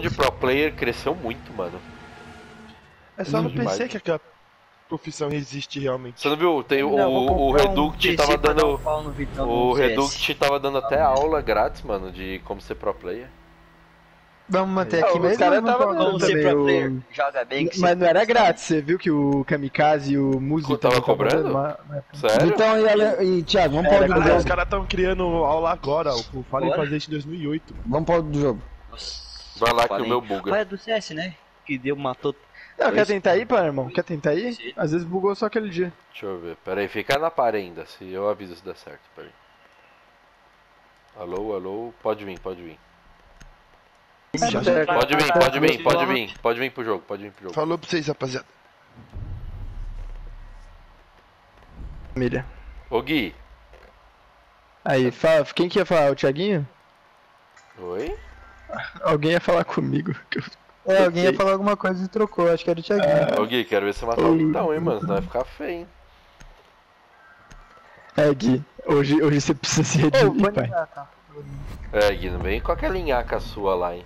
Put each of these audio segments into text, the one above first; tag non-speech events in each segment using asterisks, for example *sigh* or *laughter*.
de pro player cresceu muito, mano. É só no. PC que aquela profissão existe realmente. Você não viu? Tem o, Não, o um Reduct PC tava um dando. no Vitão O. Reduct tava dando até aula grátis, mano, de como ser pro player. Vamos manter aqui os mesmo. vamos tava falar Vamos ser também pro o- player. Joga bem que Mas não era grátis, você viu que o Kamikaze e o Muzi Tava cobrando? uma- Sério? Então, e, Ale- e Thiago, vamos para o Caralho, os jogo. caras estão criando aula agora. O Fallen Agora? fazer isso em 2008. Vamos para o jogo. Nossa, Vai lá que o meu buga. Mas é do CS, né? Que deu, matou. Não, quer Dois. tentar ir, pá, irmão? Quer tentar ir? Sim. Às vezes bugou só aquele dia. Deixa eu ver. Pera aí, fica na par ainda, se eu aviso se der certo. Pera aí. Alô, alô, pode vir, pode vir. Já, já. Pode vir, pode vir, pode vir, pode vir pro jogo, pode vir pro jogo. Falou pra vocês, rapaziada. Família. Ô Gui, Aí, fala, quem que ia falar? O Thiaguinho? oi? Alguém ia falar comigo. É, alguém ia falar alguma coisa e trocou, acho que era o Thiaguinho. Ô Gui, quero ver você matar o Vitão, hein, mano, senão vai ficar feio, hein. É, Gui, hoje, hoje você precisa se redimir, vou pai. tá? É, Gui, não vem com aquela linhaca sua lá, hein.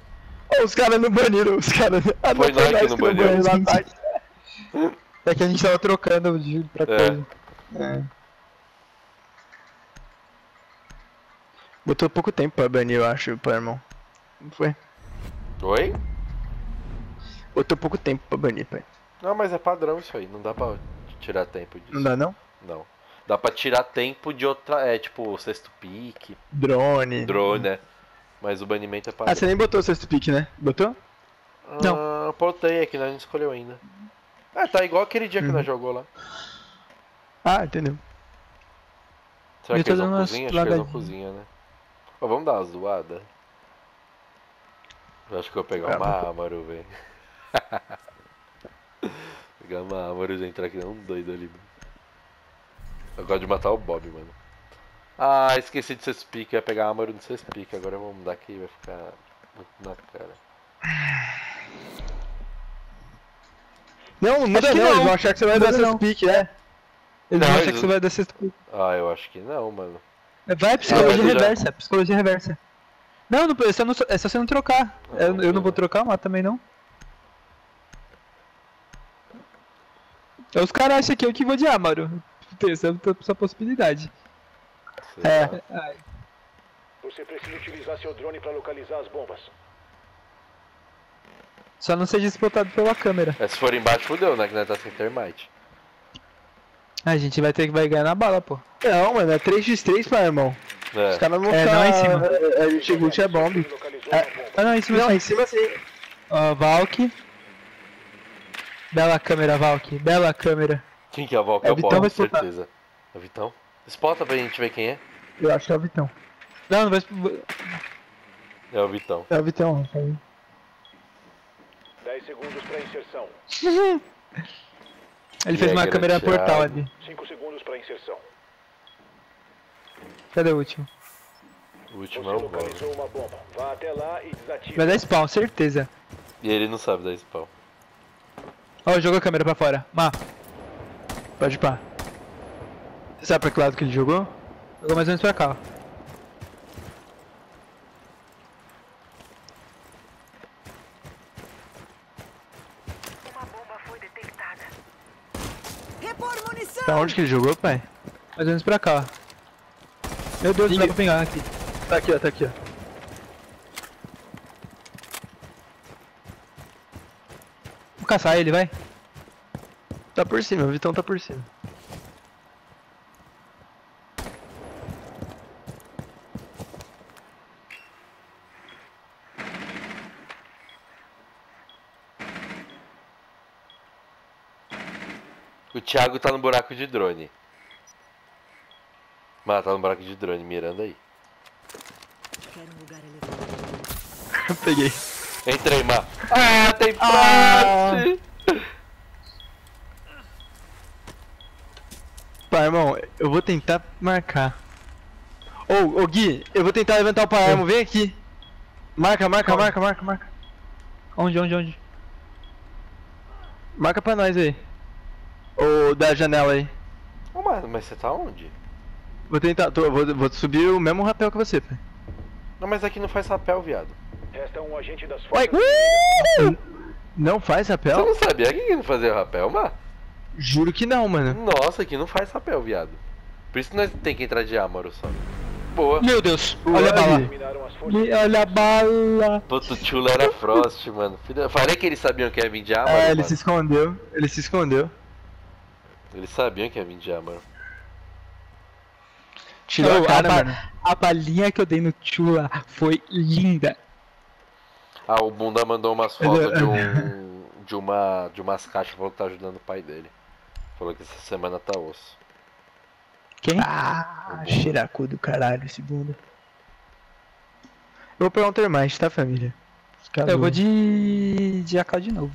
Ô, os caras não baniram, os caras. Ah, Foi nós que não lá atrás. É que a gente tava trocando de pra coisa. É. Botou pouco tempo pra banir, eu acho, pô, Não foi? Oi? Botou pouco tempo pra banir, pai. Não, mas é padrão isso aí, não dá pra tirar tempo disso. Não dá, não? Não. Dá pra tirar tempo de outra, é tipo, sexto pique, Drone. drone, né? Mas o banimento é padrão. Ah, você nem botou o sexto pick, né? Botou? não. Ah, botei aqui, nós não escolheu ainda. É, tá igual aquele dia que Uhum. nós jogou lá. Ah, entendeu. Será Eu que tô eles não cozinham? Acho que eles não cozinham, né? Ó, vamos dar umas zoadas. Eu acho que eu vou pegar Ah, uma Amaro, velho. *laughs* pegar uma Amaro e entrar aqui um doido ali, mano. Eu gosto de matar o Bob, mano. Ah, esqueci de ser speak, eu ia pegar a Amaro no ser speak. Agora vamos mudar aqui, vai ficar muito na cara. Não, não muda Acho que não, não. eles vão achar que você vai dar não. pick, é. Eles Não, vão achar que você vai dar pick. Ah, eu acho que não, mano. Vai, psicologia mas eu já- reversa, psicologia reversa. Não, não, é só, não, é só você não trocar. Não, eu, não eu não vou trocar, mas também não. É os caras acham que eu que vou de Amaro. Tem essa, essa possibilidade. Sei É. Ai, Você precisa utilizar seu drone para localizar as bombas. Só não seja spotado pela câmera. É, se for embaixo, fudeu, né? Que nós tá sem termite. A gente vai ter que vai ganhar na bala, pô. Não, mano, é 3x3, pai, irmão. Os É. caras não vão É, ficar... não é em cima. É, a gente ult é bomb. Ah, não, isso Não, mesmo. em cima sim. Ó, Valk. Bela câmera, Valk. Bela câmera. Quem que é a Val? Que É é o o Vitão vai com soltar. certeza. É o Vitão? Spota pra gente ver quem é. Eu acho que é o Vitão. Não, não vai. É o Vitão. É o Vitão. tá *laughs* aí. 10 segundos para inserção. Ele E fez uma câmera portal ali. 5 segundos para inserção. Cadê o último? O Você último é o Val. localizou uma bomba. Vá até lá e desative. Vai dar spawn, certeza. E ele não sabe dar spawn. Ó, jogou a câmera pra fora. Má, Pode pá. Você sabe pra que lado que ele jogou? jogou mais ou menos pra cá, ó. Repor munição! Pra onde que ele jogou, pai? Mais ou menos pra cá, ó. Meu Deus, dá pra pegar aqui. Tá aqui, ó, tá aqui, ó. Vou caçar ele, vai. Tá por cima, o Vitão tá por cima. O Thiago tá no buraco de drone. Mano, tá no buraco de drone, mirando aí. Um. *laughs* Peguei. Entrei, Má. Ah, tem praxe! Pá, irmão, eu vou tentar marcar. Ô, ô Gui, eu vou tentar levantar o pararmo, vem aqui. Marca, marca, Calma. marca, marca, marca. Onde, onde, onde? Marca pra nós aí. Ô, da janela aí. Ô, mano, mas você tá onde? Vou tentar, tô, vou, vou subir o mesmo rapel que você, pai. Não, mas aqui não faz rapel, viado. Resta um agente das forças. Não faz Você rapel? não sabia que não fazia rapel, mano? Juro que não, mano. Nossa, aqui não faz rapel, viado. Por isso que nós tem que entrar de Amaro só. Boa. Meu Deus, olha a bala. Me- Olha a bala. Puto, o Tchula era Frost, *laughs* mano. Falei que eles sabiam que ia vir de Amaro, É, ele mano. se escondeu. Ele se escondeu. Eles sabiam que ia vir de Amaro. Tirou a cara, ba- mano. a balinha que eu dei no Chula foi linda. Ah, o Bunda mandou umas fotos de um. *laughs* de uma. de umas caixas falou que tá ajudando o pai dele. Falou que essa semana tá osso. Quem? Ah, cheiracu do caralho esse bunda. Eu vou pegar um termite, tá, família? eu vou de. de AK de novo.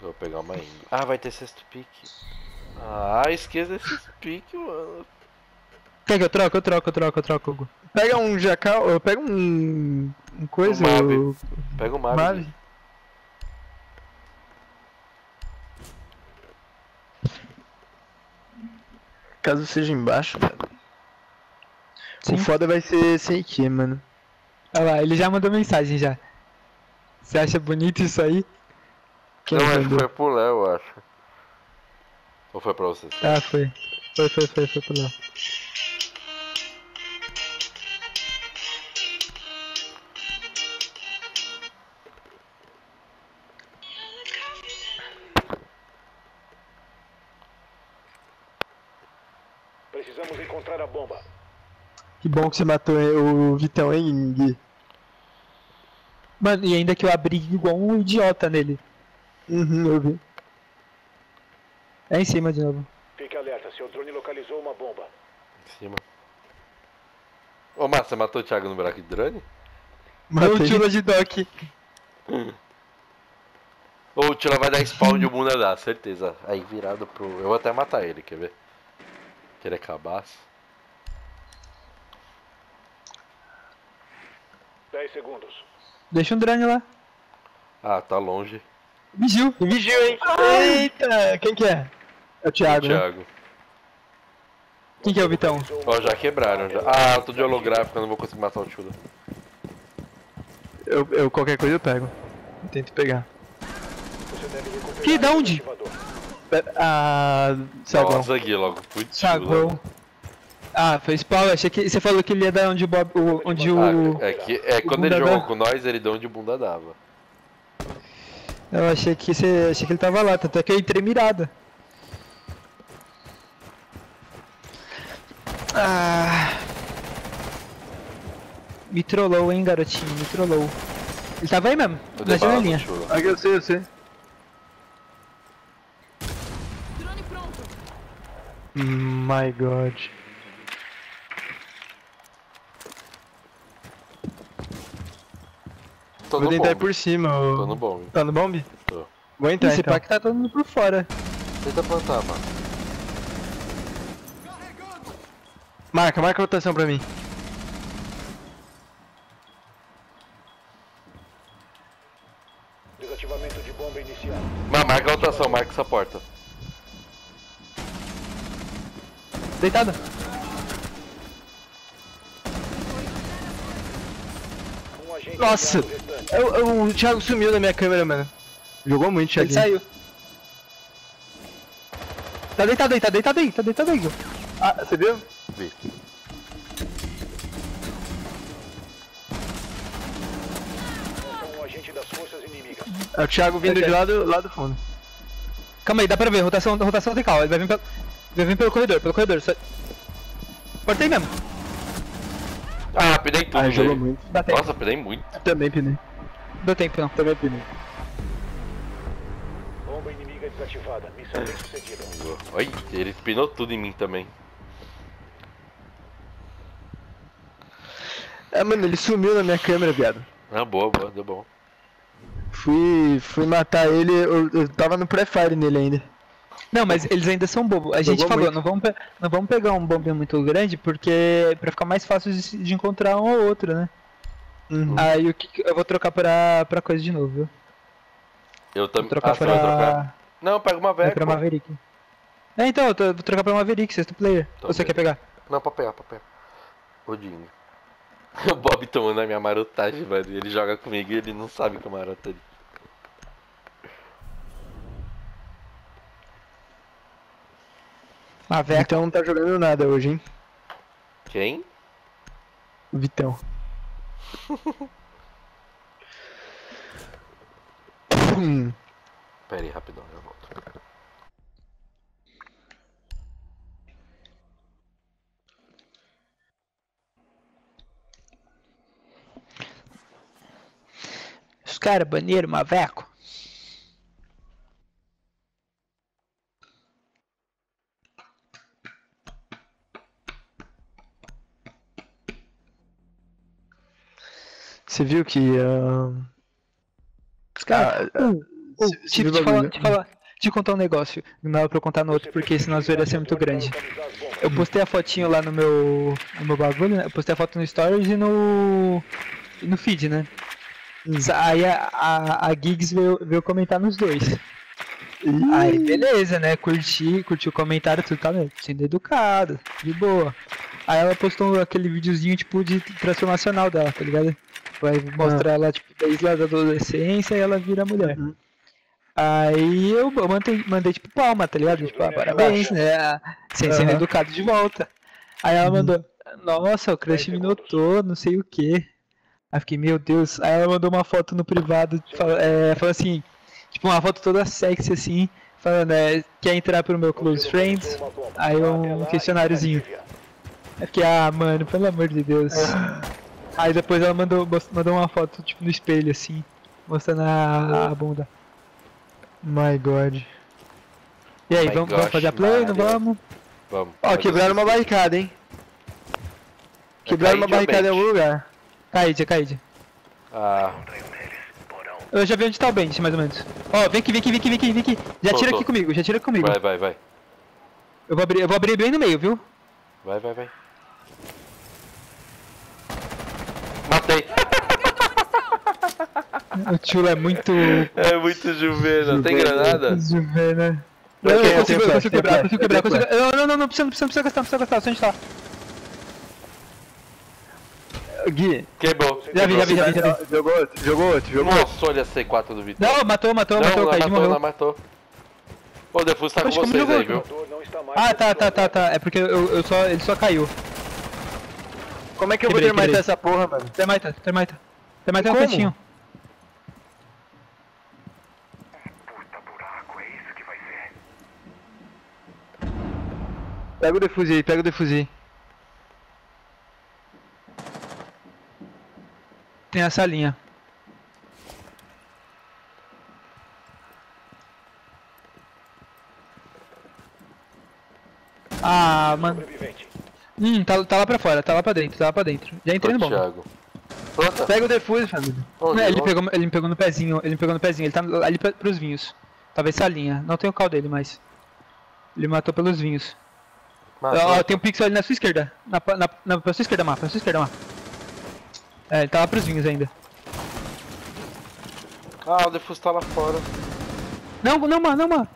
Vou pegar uma. Ah, vai ter sexto pique. Ah, esqueça desse pique, mano. Quer que eu troco? Eu troco, eu troco, eu troco. Hugo. Pega um jacal, pega um. um coisa. Um o- Pega o Mavi. Mavi. Caso seja embaixo, mano. Sim. O foda vai ser sem que, mano. Olha lá, ele já mandou mensagem já. Você acha bonito isso aí? Quem Não, acho que foi pro Léo, eu acho. Ou foi pra você? Ah, foi. Foi, foi, foi, foi pro Léo. Bom que você matou o Vitão, hein, Gui? Mano, e ainda que eu abri igual um idiota nele. Uhum, eu vi. É em cima de novo. Fique alerta, seu drone localizou uma bomba. Em cima. Ô, Márcio, você matou o Thiago no buraco de drone? Meu Matei. tiro de doc. Ou o Tila vai dar spawn de bunda dá, certeza. Aí virado pro. Eu vou até matar ele, quer ver? Que ele é cabaço. 10 segundos. Deixa um drone lá. Ah, tá longe. Vigiu. Vigiu, hein? Eita! Quem que é? É o Thiago, o né? Thiago. Quem que é o Vitão? Ó, já quebraram já. Ah, eu tô de holográfico, eu não vou conseguir matar o Tila. Eu, eu qualquer coisa eu pego. Eu tento pegar. Você deve recuperar Que, da onde? Ah, saguão. Nossa, Gui, logo Saguão. Ah, foi spawn. Achei que você falou que ele ia dar onde o Bob. o- onde o. Ah, é que é, quando bunda ele jogou dá. com nós, ele deu onde bunda dava. Eu achei que você. Achei que ele tava lá, tanto é que eu entrei mirada. Ah. Me trollou, hein, garotinho, me trollou. Ele tava aí mesmo, Eu na janelinha. Ah, eu sei, eu sei. Drone pronto. My god. Tô Vou no tentar ir bomb. por cima. ô. Tô no bomb. Tá no bomb? Tô. Vou entrar Esse então. pack tá todo mundo por fora. Tenta plantar, mano. Marca, marca a rotação pra mim. Desativamento de bomba iniciado. Mas marca a rotação, marca essa porta. Deitada. Nossa! Eu- eu- o Thiago sumiu da minha câmera, mano. Jogou muito, Ele Thiago. saiu. Tá deitado aí, tá deitado aí, tá deitado aí, Igor. Ah, você viu? Vi. Resta agente das forças inimigas. É o Thiago vindo de lá do, lá do fundo. Calma aí, dá pra ver, rotação, rotação tem calma, ele vai vir pelo, vai vir pelo corredor, pelo corredor. Só... Cortei mesmo, Ah, pinei tudo, Ah, jogou velho. muito. dá tempo, Nossa, pinei muito. Também pinei. deu tempo não. Também pinei. Bomba inimiga desativada. Missão bem sucedida. Olha, ele pinou tudo em mim também. É, mano, ele sumiu na minha câmera, viado. Ah, boa, boa, deu bom. Fui, fui matar ele, eu, eu tava no pré-fire nele ainda. Não, mas eles ainda são bobos. A gente Jogou falou, muito. não vamos, não vamos pegar um bombe muito grande, porque pra ficar mais fácil de, de encontrar um ou outro, né? Uhum. Aí o que eu vou trocar pra, pra coisa de novo, viu? Eu Vou também. trocar Ah, você vai trocar? pra, Não, pega uma é, velha. pra Maverick. É, então, eu tô- vou trocar pra Maverick, sexto player. Então, Ou você beleza. quer pegar? Não, pra pegar, pra pegar. Odinho. *laughs* O Bob tomando a minha marotagem, mano. Ele joga comigo e ele não sabe que eu marota ele. Velho. Vitão não tá jogando nada hoje, hein? Quem? Vitão. *laughs* Pera aí, rapidão, eu volto. Os caras baneram Maveco. Você viu que. Os caras. ah, Uh, uh, te, viu te falar, te falar, te contar um negócio. Não dava pra eu contar no outro, porque senão a zoeira ia ser muito grande. Eu postei a fotinho lá no meu, no meu bagulho, né? Eu postei a foto no Stories e no, no feed, né? Aí a, a, a Gigs veio, veio comentar nos dois. Aí beleza, né? Curti, curti o comentário, tudo tá né? sendo educado, de boa. Aí ela postou aquele videozinho tipo de transformacional dela, tá ligado? Vai mostrar ela tipo desde lá da adolescência e ela vira mulher. Aí eu mandei, mandei tipo palma, tá ligado? Tipo, ah, parabéns, né? Sem sendo Aham. educado de volta. Aí ela mandou, nossa, o crush me notou, não sei o que. Aí fiquei, meu Deus. Aí ela mandou uma foto no privado, é, falando assim, tipo uma foto toda sexy assim, falando, é, quer entrar pro meu close friends? Aí um questionáriozinho. Aí fiquei, ah, mano, pelo amor de Deus. Aí depois ela mandou, mandou uma foto, tipo, no espelho, assim, mostrando a, a bunda. My God. E aí, My vamos, vamos gosh, fazer a play? Não vamos? Vamos. Ó, quebraram uma barricada, hein? Quebraram uma barricada em algum lugar. Caíde, caíde. Ah, Eu já vi onde tá o Bench, mais ou menos. Ó, vem aqui, vem aqui, vem aqui, vem aqui, vem aqui. Já Tô, tira tô. aqui comigo, já tira comigo. vai, vai, vai. Eu vou abrir, eu vou abrir bem no meio, viu? Vai, vai, vai. Matei. O tio é muito. É muito juvena. Tem granada? Juvena. Eu Eu, consigo, eu consigo quebrar, consigo quebrar, consigo. Não, não, não, não precisa, não precisa, não precisa gastar, não precisa gastar, só a gente tá. Gui, Quebrou. Já vi, já vi, já vi, já vi. jogou outro, jogou outro, jogou outro. Nossa, olha a C4 do Vitor. Não, matou, matou, não, matou, não matou, não morreu. matou. Ô, o Defus tá com Poxa, vocês aí, viu? Ah, tá, tá, tá, tá. É porque eu, eu só, ele só caiu. Como é que eu vou Quebrei, terminar quebrei. essa porra, mano? Termita, termita. Termita é um Como? cantinho. Pega o defuse aí, pega o defuse aí. Tem essa linha. Ah, mano. Hum, tá, tá lá pra fora, tá lá pra dentro, tá lá pra dentro. Já entrei Ô, no. Thiago. Pronto. Pega o defuse, família. Onde? Não, ele, pegou, ele me pegou no pezinho, ele me pegou no pezinho, ele tá ali pra, pros vinhos. Talvez essa linha. Não tem o cal dele, mas. Ele matou pelos vinhos. Matou. Ó, tem um pixel ali na sua esquerda. Na, na, na, pra sua esquerda, mapa, pra sua esquerda, mapa. É, ele tá lá pros vinhos ainda. Ah, o Defus tá lá fora. Não, não, mano, não, mano.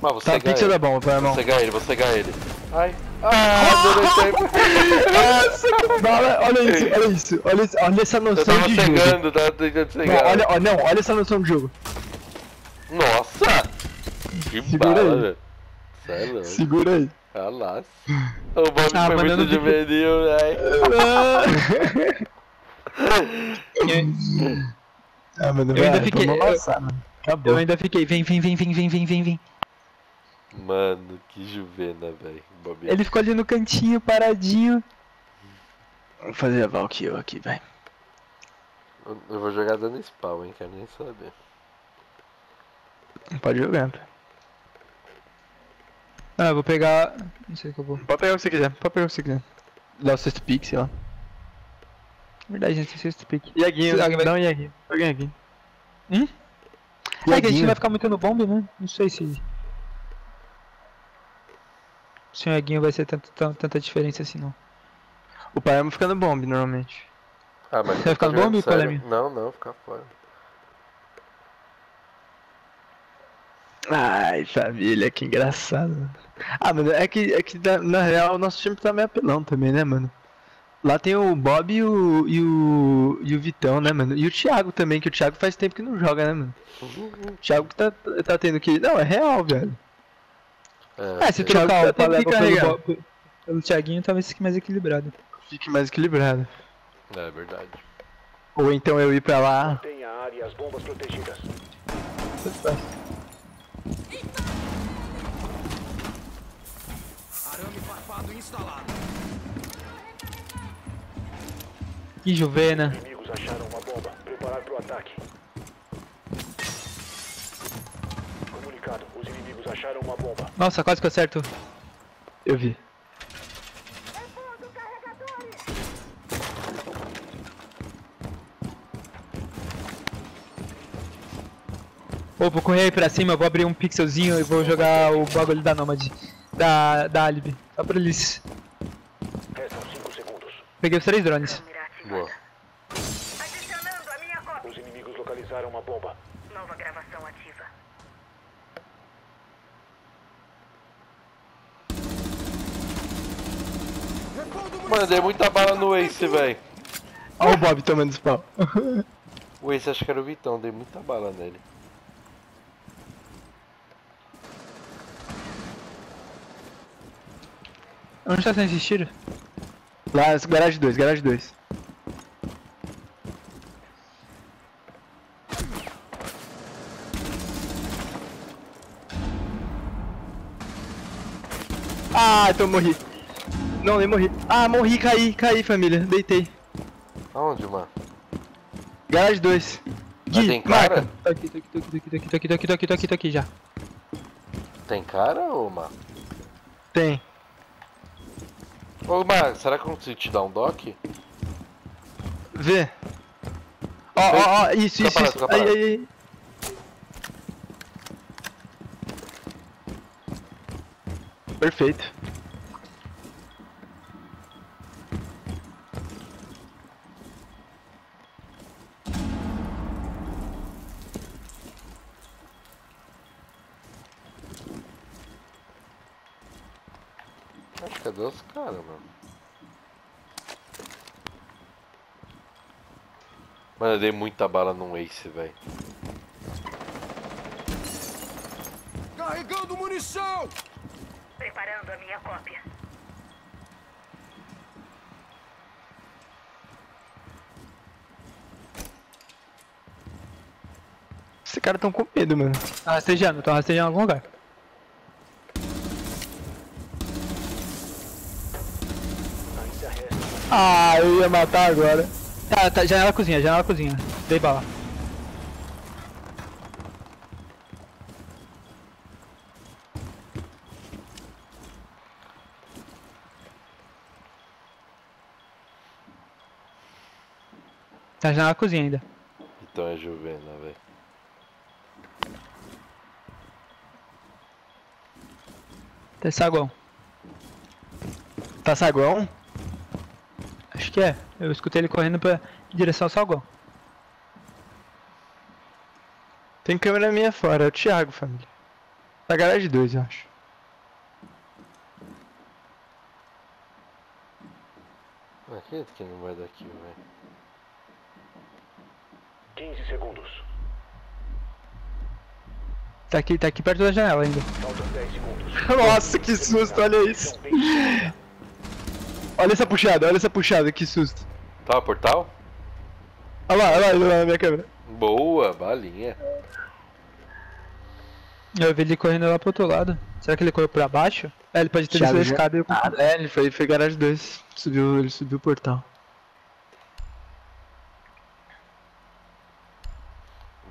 Mas você Tá, pixel ele. da bomba, vai, irmão. Você ganha ele, você ganha ele. Ai. Ah, deu. Nossa. *laughs* Olha isso, olha isso. Olha, isso, olha essa Eu noção tava de jogo. cegando, tava tentando Não, cegar. olha, ó, não, olha essa noção de jogo. Nossa! Que Segura bala, aí. velho. É louco. Segura aí. Alas. O Bob *laughs* Ah, foi eu muito não juvenil, velho. Ah, mano, Eu ainda fiquei- eu-. Eu ainda fiquei, vem, vem, vem, vem, vem, vem, vem, vem. Mano, que juvena, velho. Ele ficou ali no cantinho, paradinho. Vamos fazer a Valkyrie aqui, vai. Eu- vou jogar dando spawn, hein? Quero nem saber. Pode jogar, pô. Ah, eu vou pegar. Não sei o que eu vou. Pode pegar o que você quiser, pode pegar o que você quiser. Dá o sexto pick, sei lá. Verdade, gente, esse é o pick. Iaguinho, Alguém vai- um Iaguinho. Pega um Iaguinho. Hum? É que a gente Iaguinho. vai ficar muito no bomb, né? Não sei se. Se o Eguinho vai ser tanto, tão- tanta diferença assim, não. O Palermo fica no bomb, normalmente. Ah, mas Você vai ficar no? Palermo? Não, não, ficar fora. Ai, família, que engraçado. Ah, mano, é que, é que na, na real o nosso time tá meio apelão também, né, mano? Lá tem o Bob e o, e o, e o Vitão, né, mano? E o Thiago também, que o Thiago faz tempo que não joga, né, mano? O Thiago que tá, tá tendo que. Não, é real, velho. É, se o Thiago trocar tá o tendo que pelo. Bo- pelo Thiaguinho, talvez fique mais equilibrado. Fique mais equilibrado. É, é verdade. Ou então eu ir pra lá. Tem a área e as bombas protegidas. Ih, Juvena. Inimigos acharam uma bomba. Preparar para o ataque. Comunicado. Os inimigos acharam uma bomba. Nossa, quase que eu acerto. Eu vi. Ô, vou correr aí pra cima, vou abrir um pixelzinho e vou jogar o bagulho da Nomad. Da, da Alibi. Só pra eles. Restam 5 segundos. Peguei os três drones. Boa. Adicionando a minha cópia. Os inimigos localizaram uma bomba. Nova gravação ativa. Mano, dei muita bala no Ace, velho. Olha o Bob tomando spawn. O Ace acho que era o Vitão, dei muita bala nele. Onde tá sendo esse tiro? Lá, garagem 2, garagem 2. Ah, então eu morri. Não, nem morri. Ah, morri, caí, caí, família. Deitei. Aonde, mano? Garagem 2. Mas tem cara? marca. Tô aqui, tô aqui, tô aqui, tô aqui, tô aqui, tô aqui, tô aqui, tô aqui, tô aqui, tô aqui já. Tem cara, ô, mano? Tem. Ô, mano, será que eu consigo te dar um doc? Vê. Ó, ó, ó, isso, Fica isso, parado, isso. Aí, aí, aí. Perfeito. Mano, eu dei muita bala num Ace, velho. Preparando a minha cópia. Esses caras tão com medo, mano. Tá rastejando, tô rastejando em algum lugar. Ah, eu ia matar agora. Tá, tá, janela cozinha, janela cozinha. Dei bala. Tá janela cozinha ainda. Então é Juvena, velho. Tá saguão. Tá saguão? Acho que é. Eu escutei ele correndo pra em direção ao saguão. Tem câmera minha fora, é o Thiago, família. Tá garagem 2, eu acho. Não acredito que não vai daqui, velho. 15 segundos. Tá aqui, tá aqui perto da janela ainda. Faltam 10 segundos. *laughs* Nossa, que susto, olha isso. Olha essa puxada, olha essa puxada, que susto. Tá, portal? Olha lá, olha lá, olha lá na minha câmera. Boa, balinha. Eu vi ele correndo lá pro outro lado. Será que ele correu pra baixo? É, ele pode ter descido a escada e eu... Ah, é, ele foi, foi garagem 2. Subiu, ele subiu o portal.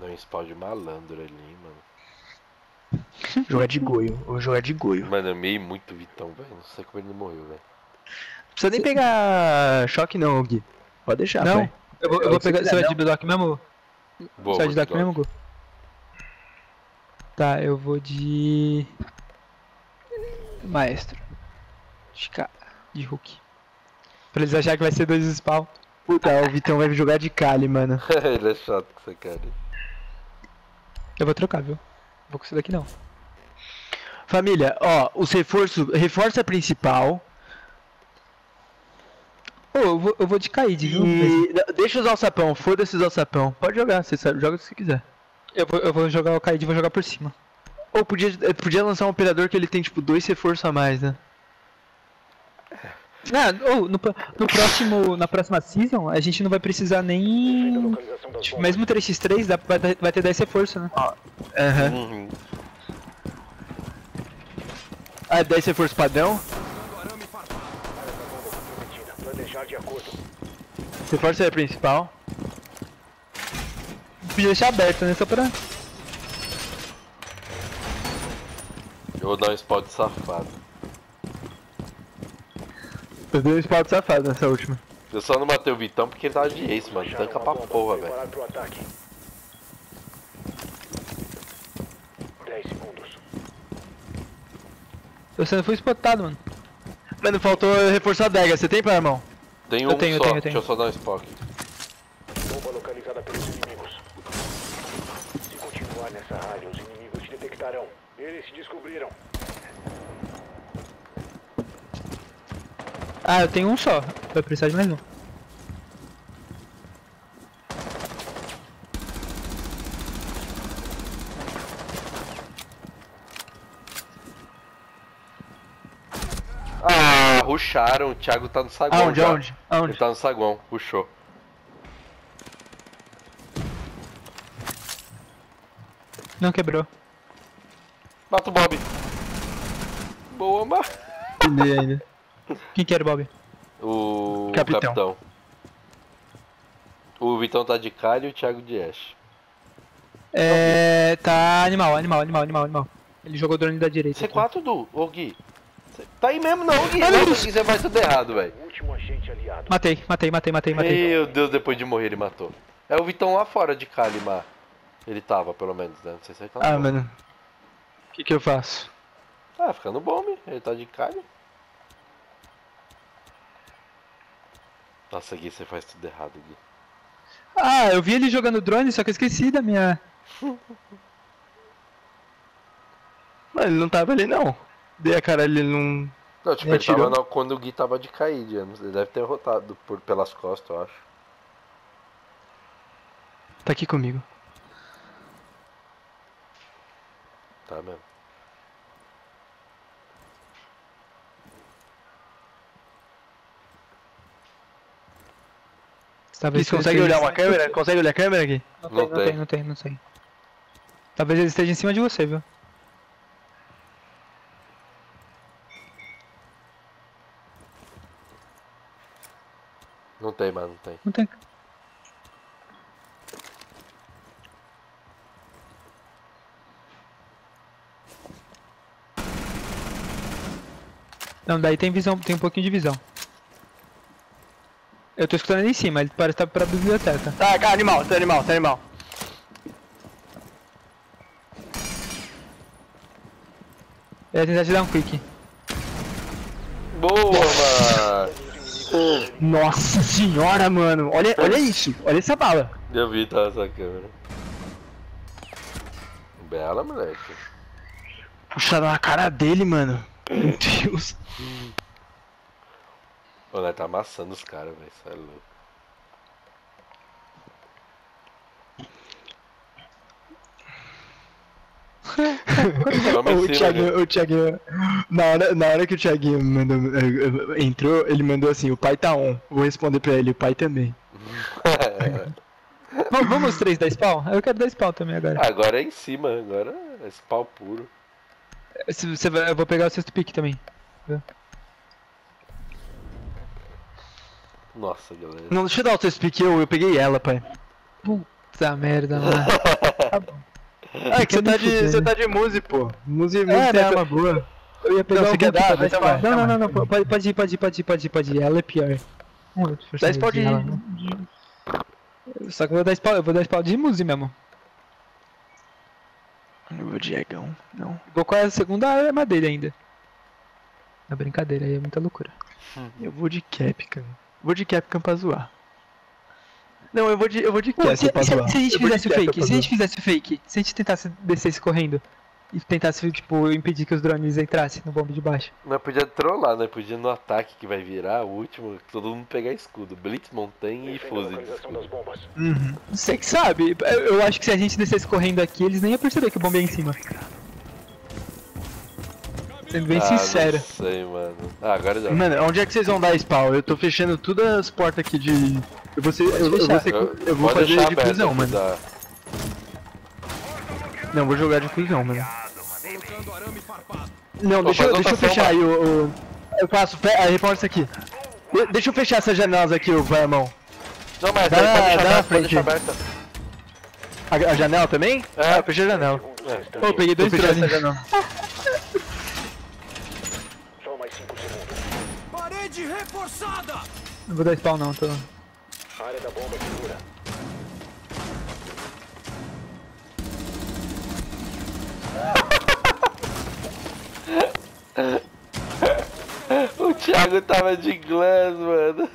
Deu um spawn de malandro ali, mano. Jogar de goio, vou jogar de goio. Não Mano, eu amei muito o Vitão, velho. Não sei como ele não morreu, velho. Precisa nem pegar choque não, Gui. Pode deixar, Não, pai. eu vou, eu É vou pegar... Você vai de Bidoc mesmo? Boa, Você vai de vou Doc mesmo, Gu? Tá, eu vou de... Maestro. De cara. De Hulk. Pra eles acharem que vai ser dois spawn. Puta, o Vitão vai jogar de Kali, mano. *laughs* ele é chato com essa cara. Eu vou trocar, viu? Vou com isso daqui não. Família, ó, os reforços. Reforça a principal. Ô, eu vou, eu vou de Kaid, viu? Mas E. Deixa os alçapão, foda-se os alçapão. Pode jogar, você sabe, joga se quiser. Eu vou, eu vou jogar o Kaid e vou jogar por cima. Ou podia, eh, podia lançar um operador que ele tem, tipo, dois reforços a mais, né? Ah, ou no, no próximo, na próxima season, a gente não vai precisar nem. Tipo, mesmo 3x3 dá, vai, ter- vai ter 10 reforço, né? Aham. Uhum. Ah, 10 reforços padrão. Planejar de acordo. Reforça é a principal. Podia deixar aberto, né? Só pra. Eu vou dar um spot safado. Eu dei um spawn safado nessa última. Eu só não matei o Vitão porque ele tava de ace, mano. Tanca pra porra, velho. Preparar pro ataque. 10 segundos. Você não foi spotado, mano. Mano, faltou reforçar a adega. Você tem, pai, irmão? Tem Eu um tenho, eu só, tenho, eu deixa eu só dar um spock. Bomba localizada pelos inimigos. Se continuar nessa área, os inimigos te detectarão. Eles se descobriram. Ah, eu tenho um só. Vai precisar de mais um. Rusharam. O Thiago tá no saguão Aonde, já. aonde? Aonde? Ele tá no saguão, puxou. Não quebrou. Mata o Bob. Boa, ma. Entendei ainda. *laughs* Quem que era o Bob? O Capitão. capitão. O Vitão tá de Kali e o Thiago de Ash. É. Tá animal, animal, animal, animal, animal. Ele jogou o drone da direita. aqui. C4 do. Ô Gui. Tá aí mesmo não, Gui. Nossa, Gui, você faz tudo errado, velho. Matei, matei, matei, matei, matei. Meu Deus, depois de morrer ele matou. É o Vitão lá fora de Kali, mas. Ele tava, pelo menos, né? Não sei se ele tá Ah, mano. O que que eu faço? Ah, fica no bomb. Ele tá de Kali. Nossa, Gui, você faz tudo errado, Gui. Ah, eu vi ele jogando drone, só que eu esqueci da minha. *laughs* Mano, ele não tava ali, não. Dei a cara ele não... Não, tipo, Ele tava na- quando o Gui tava de caída. Ele deve ter rotado por, pelas costas, eu acho. Tá aqui comigo. Tá mesmo. Talvez Você consegue ele olhar uma câmera? Consegue olhar a câmera aqui? Não Não tem, não tem. tem, não tem, não sei. Talvez ele esteja em cima de você, viu? Tem, mano, não tem. Não tem. Não, daí tem visão, tem um pouquinho de visão. Eu tô escutando ele em cima, ele parece estar pra biblioteca. Tá, cara, animal, tá animal, tá animal. Eu ia tentar te dar um quick. Boa, mano! Nossa senhora, mano. Olha, olha isso. Olha essa bala. Eu vi tá essa câmera. Bela, moleque. Puxada na cara dele, mano. Meu Deus. O Nós tá amassando os caras, velho. Isso é louco. O. Thiaguinho, o Thiaguinho, na hora, na hora que o Thiaguinho mandou, eh, eh, entrou, ele mandou assim, o pai tá on. Vou responder pra ele, o pai também. Vamos, vamos os três dar spawn? Eu quero dar spawn também agora. Agora é em cima, agora é pau puro. Se você vai- eu vou pegar o sexto pick também. Nossa, galera. Não, deixa eu dar o teu speak, eu, eu peguei ela, pai. Puta merda, mano. *laughs* Ah, é que você tá de, você né? tá de Muzi, pô. Muzi, Muzi É, né? arma boa. Eu ia pegar Não, o você quer dar? Então spawn. vai, Não, não, vai, não, não, pode, pode ir, pode ir, pode ir, pode ir, pode ir. Ela é pior. Dá spawn de... né? Só que eu vou dar spawn, eu vou dar spawn de Muzi mesmo. Eu vou de Egão, não. Vou com a segunda arma dele ainda. Na brincadeira, aí é muita loucura. Eu vou de Cap, cara. Vou de Cap pra zoar. Não, eu vou de, eu vou de Cap se, se- se a gente fizesse o fake, se a gente fizesse o fake, se a gente tentasse descer correndo, e tentasse, tipo, impedir que os drones entrassem no bombe de baixo. Nós podia trollar, né? Podia ir no ataque que vai virar, o último, todo mundo pegar escudo. Blitz, montanha e fuse. de escudo. bombas. Você que sabe. Eu, eu acho que se a gente descesse correndo aqui, eles nem iam perceber que o bombe é em cima. Sendo bem ah, sincero. Não sei, mano. Ah, agora já. Mano, onde é que vocês vão dar spawn? Eu tô fechando todas as portas aqui de. Eu vou, ser, eu, eu vou, ser, eu vou fazer de aqui mano. da- Não, vou jogar de cuzão, mano. Não, deixa, eu- deixa eu fechar aí o. o- Eu faço, fe... aí isso aqui. De- deixa eu fechar essas janelas aqui, o Vermão. Não, mas Dá aí pode dá na frente. aberta. A, a janela também? É. Ah, eu fechei a janela. É. restantes. Pô, peguei dois drones. Só mais 5 segundos. Parede reforçada! Não vou dar spawn não, tô. Área da bomba segura. *laughs* O Thiago tava de glass, mano.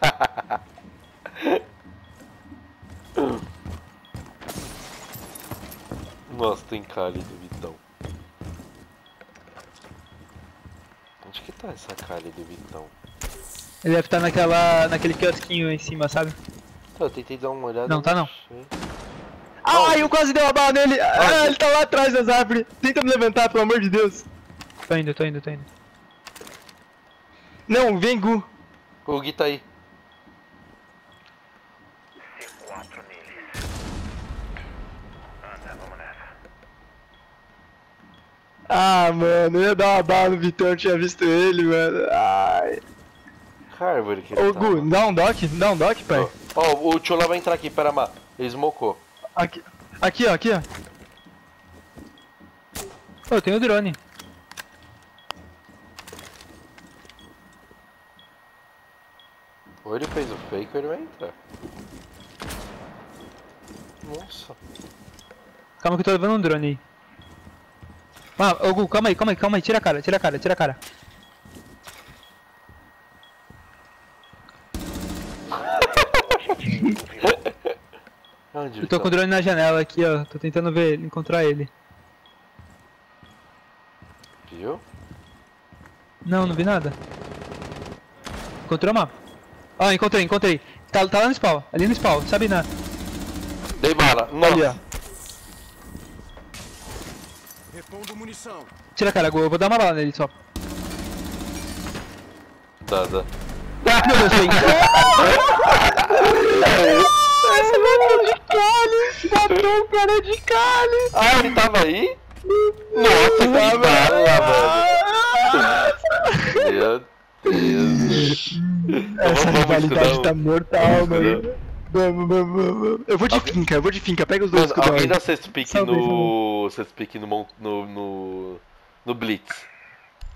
*laughs* Nossa, tem Kali do Vitão. Onde que tá essa Kali do Vitão? Ele deve estar naquela. naquele quiosquinho em cima, sabe? Eu tentei dar uma olhada. Não, tá não. Ai, eu quase dei uma bala nele! Ah, ele tá lá atrás das árvores! Tenta me levantar, pelo amor de Deus! Tô indo, tô indo, tô indo. Não, vem Gu! O Gui tá aí. Ah, mano, eu ia dar uma bala no Vitão, eu tinha visto ele, mano. Ai. Carver que ele Ô tá. Gu, dá um dock? Dá um dock, pai? Ó, ó, o Chola vai entrar aqui, pera, Má. Ele smocou. Aqui, aqui, ó, aqui, ó. Ô, eu tenho o drone. Ou ele fez o fake ou ele vai entrar. Nossa. Calma que eu tô levando um drone aí. Ah, ô Gu, calma aí, calma aí, calma aí, tira a cara, tira a cara, tira a cara. Onde Eu tô tá? com o drone na janela aqui, ó. Tô tentando ver, encontrar ele. Viu? Não, não vi nada. Encontrou o mapa. Ó, encontrei, encontrei. Tá, tá lá no spawn, ali no spawn, sabe na. Dei bala. Nossa. Ali, ó. Repondo munição. Tira a cara, eu vou dar uma bala nele só. Dá, dá. Meu Deus, *laughs* foi. Essa matou de Cali! Matou o cara de Cali! Ah, ele tava aí? Nossa, que bala, mano. Meu Deus. Essa rivalidade tá mortal, mano. Vamos, vamos, vamos. Eu vou de finca, eu vou de finca, pega os dois escudão alguém dá C-Speak Salve, no. C-Speak no, mon- no, no. no Blitz.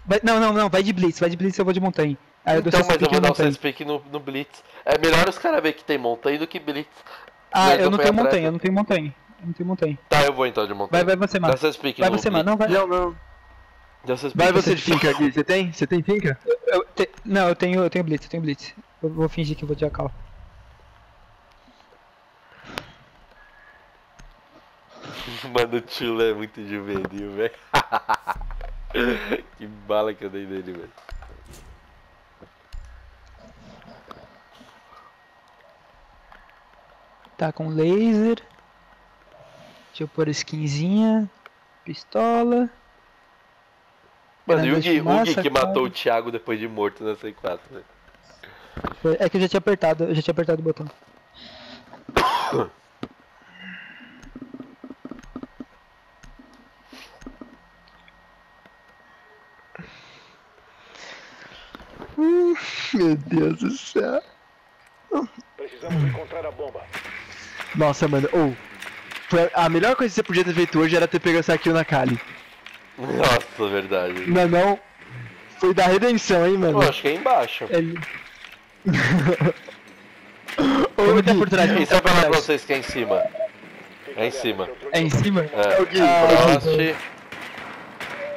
Vai- não, não, não, vai de Blitz, vai de Blitz eu vou de montanha. Aí eu dou Então, mas eu vou dar o montanha. C-Speak no, no Blitz. É melhor os caras verem que tem montanha do que Blitz. Ah, Eles eu não tenho atrás, montanha, eu não tenho montanha. Eu não tenho montanha. Tá, eu vou então de montanha. Vai, vai você, Dá mano. C-Speak Vai no você, mano, Blitz. não vai. Não, não. Dá C-Speak. Vai você de *laughs* finca aqui, você tem? Você tem finca? Eu te- Não, eu tenho, eu tenho Blitz, eu tenho Blitz. Eu vou fingir que eu vou de Jacal. *laughs* Mano, o Tchula é muito juvenil, velho. *laughs* que bala que eu dei nele, velho. Tá com laser. Deixa eu pôr skinzinha. Pistola. Mano, e o Gui, o Gui fumaça, que matou cara. o Thiago depois de morto na C4, velho. É que eu já tinha apertado, eu já tinha apertado o botão. *coughs* Meu Deus do céu. Precisamos encontrar a bomba. Nossa, mano, ou. foi a melhor coisa que você podia ter feito hoje era ter pego essa kill na Kali. Nossa, verdade. Não, não. Foi da redenção, hein, mano. Eu acho que é embaixo. Vamos entrar Gui, por trás, E só pra falar pra vocês que é em cima. É em cima. É em cima? É. Ô, Gui, Frost.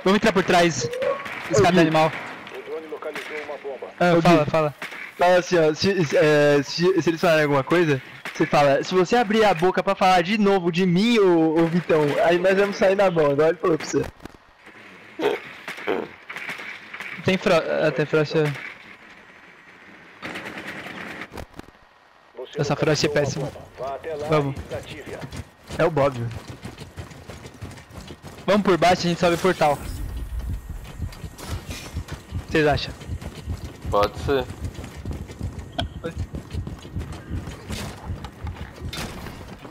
Vamos entrar por trás. Escada animal. O drone localizou uma bomba. Ah, Ô, fala, fala. Fala assim, ó, se, se, é, se, se eles falarem alguma coisa, Você fala, se você abrir a boca pra falar de novo de mim, ô, ô Vitão, aí nós vamos sair na mão. Olha ele falou pra você. Tem fro... ah, tem frost. Você Essa frase é péssima. até Vamos. É o Bob. Vamos por baixo, a gente sobe o portal. O que vocês acham? Pode ser.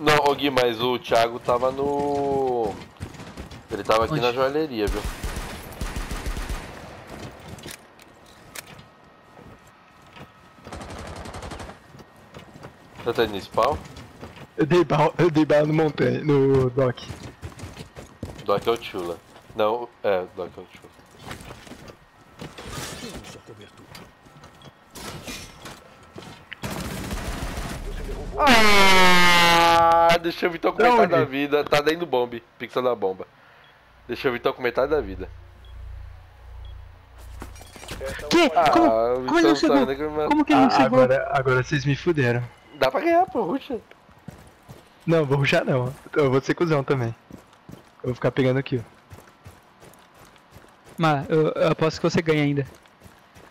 Não, ô Gui, mas o Thiago tava no. Ele tava aqui Onde? na joalheria, viu? Você tá indo no spawn? Eu dei bala, eu dei bala no montanha, no Doc. Doc é o Chula. Não, é, Doc é o Chula. Ah, *laughs* deixa eu Vitão com Pra metade onde? da vida. Tá dentro do bombe, pixel da bomba. Deixa eu Vitão com metade da vida. Que? Ah, como o como ele não Vitão chegou? tá indo com- como que ele não Ah, chegou? agora, agora vocês me fuderam. Dá pra ganhar, pô, ruxa. Não, vou ruxar não. Eu vou ser cuzão também. Eu vou ficar pegando kill. Mas eu, eu aposto que você ganha ainda.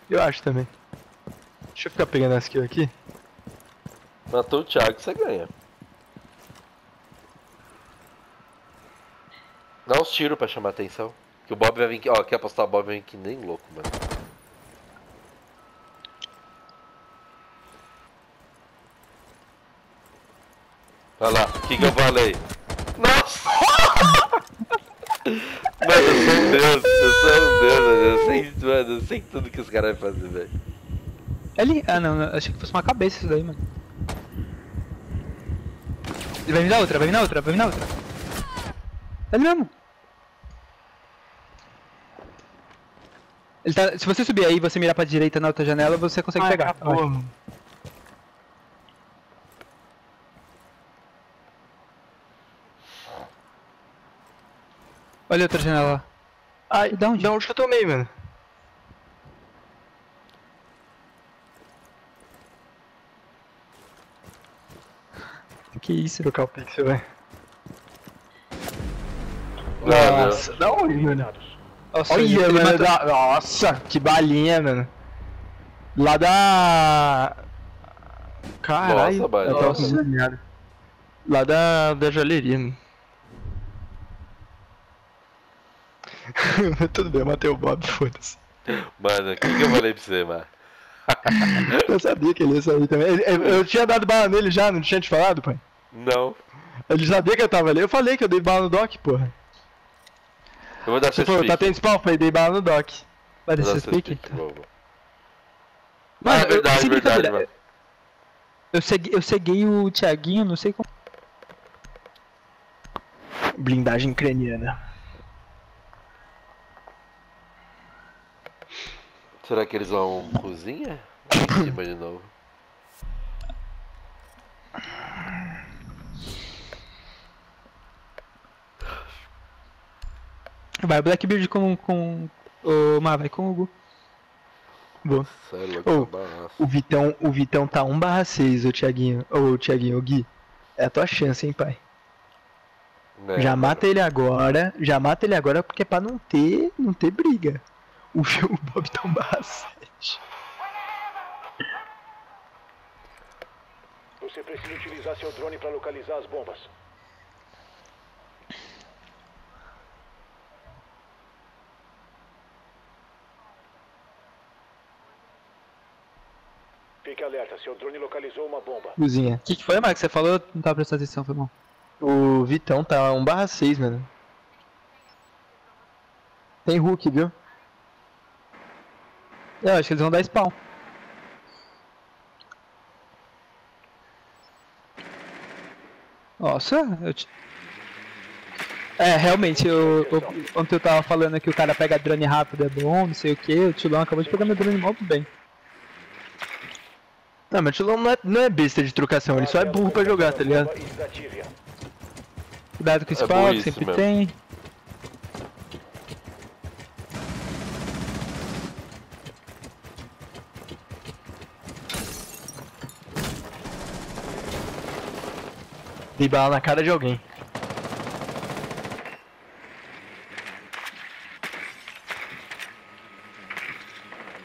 Eu acho também. Deixa eu ficar pegando as kills aqui. Matou o Thiago, você ganha. Dá uns tiros pra chamar atenção. Que o Bob vai vir aqui. Ó, quer apostar o Bob vai vir aqui nem louco, mano. Olha lá, o que, que eu falei? Nossa! *laughs* Mano, eu sou um deus, eu sou um deus, mano. eu sei, mano, eu sei tudo que os caras vão fazer, velho. Ele. Ah não, eu achei que fosse uma cabeça isso daí, mano. Ele vai me dar outra, vai me dar outra, vai me dar outra. É mesmo. Tá. Se você subir aí e você mirar pra direita na outra janela, você consegue Ai, pegar. acabou, mano. Olha a outra janela lá. Ai, Da onde? Da onde que eu tomei, mano? Que isso? Trocar o pixel, velho. Meu Nossa, da onde, mano? Nossa, Olha, mano, matou- da... Nossa, que balinha, mano. Lá da... Caralho, Nossa, eu tava Nossa. Lá da, da joalheria, mano. *laughs* Tudo bem, eu matei o Bob, foda-se. Mano, o que, que eu falei pra você, mano? *laughs* Eu sabia que ele ia sair também. Ele- Eu, eu tinha dado bala nele já, não tinha te falado, pai? Não. Ele sabia que eu tava ali. Eu falei que eu dei bala no Doc, porra. Eu vou dar seu falou, speak. tá tendo spawn? Eu falei, dei bala no Doc. Vai descer seu vou. Mano, ah, é eu- verdade, sem verdade, mano. Eu ceguei, eu ceguei o Thiaguinho, não sei como. Blindagem craniana. Será que eles vão cozinha? Em cima de novo. *laughs* Vai, Blackbeard com. com. O Mar, vai com o Hugo. Vou. Cê é tá barato. O Vitão, o Vitão tá 1 barra 6, ô Thiaguinho. Ô Thiaguinho, ô Gui. É a tua chance, hein, pai. É, já mano. mata ele agora. Já mata ele agora porque é pra não ter. não ter briga. O, *laughs* o Bob tá 1 barra 7. Você precisa utilizar seu drone para localizar as bombas. Fique alerta, seu drone localizou uma bomba. Cozinha. O que, que foi, Mar, que você falou? Eu Não tava prestando atenção, foi bom. O Vitão tá 1 barra 6, mano. Tem Hulk, viu? Eu acho que eles vão dar spawn. Nossa, eu te... É, realmente, eu, eu, ontem eu tava falando que o cara pega drone rápido é bom, não sei o que, o Tilão acabou de pegar meu drone mal bem. Não, mas o Tilão não é, não é besta de trocação, ele só é burro pra jogar, tá ligado? E desative-a. Cuidado com o É spawn, que sempre mesmo. tem. Dei bala na cara de alguém.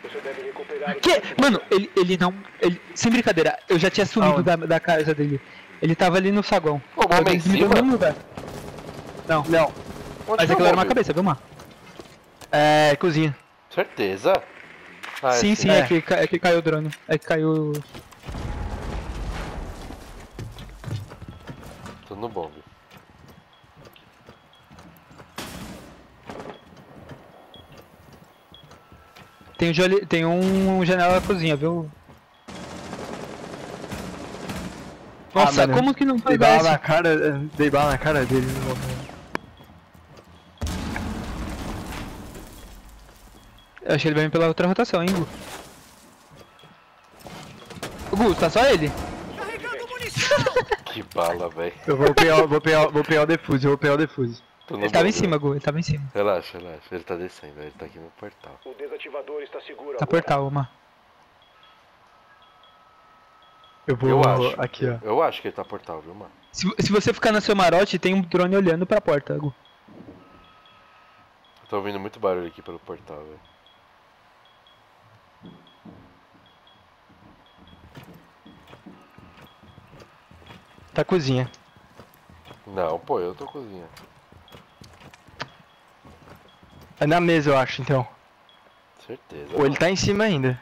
Você deve recuperar o Que? Mano, ele, ele não. Ele, sem brincadeira, eu já tinha sumido da, da casa dele. Ele tava ali no saguão. O homem em Ele me deu no cima? mesmo lugar. Não, Não. Onde mas aquilo era uma cabeça, viu, Mar? É, cozinha. Certeza? Ah, sim, sim, é. é. que, é que caiu o drone. É que caiu. Tô no bombe. Tem um, tem um janela na cozinha, viu? Nossa, Ah, como que não foi Dei bala na cara, dei bala na cara dele. ele morreu. Eu acho que ele vai vir pela outra rotação, hein, Gu? Gu, tá só ele? *laughs* Que bala, velho. Eu vou pegar, vou pegar, vou pegar o defuse, eu vou pegar o defuse. Tô Ele tava em cima, Gu, ele tava em cima. Relaxa, relaxa. Ele tá descendo, ele tá aqui no portal. O desativador está seguro Tá agora. portal, Mar. Eu vou Eu acho. aqui, ó. Eu acho que ele tá portal, viu, mano? Se, se você ficar no seu marote, tem um drone olhando pra porta, Gu. Eu tô ouvindo muito barulho aqui pelo portal, velho. Tá cozinha. Não, pô, eu tô cozinha. É na mesa, eu acho, então. Certeza. Ou ele tá em cima ainda.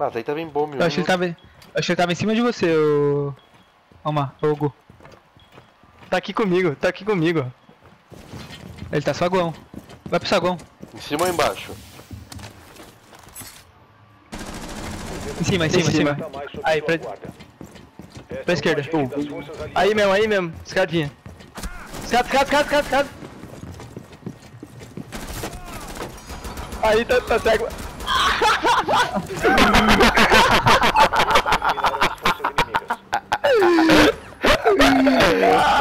Ah, daí tava em bombe Eu acho que ele tava. eu Acho que ele tava em cima de você, ô. Mar, ô, Gu. Tá aqui comigo, tá aqui comigo. Ele tá saguão. Vai pro saguão. Em cima ou embaixo? Em cima, em cima, em cima. Aí, pra, pra esquerda. aliadas. Aí mesmo, aí mesmo. Escadinha. Escada, escada, escada, escada, escada. Aí tá, tá cego. Eliminaram *laughs*